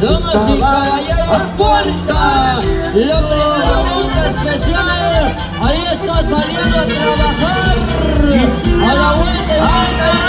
Damas y caballeros, fuerza. Lo primero nunca especial. Ahí está saliendo a trabajar. A la vuelta.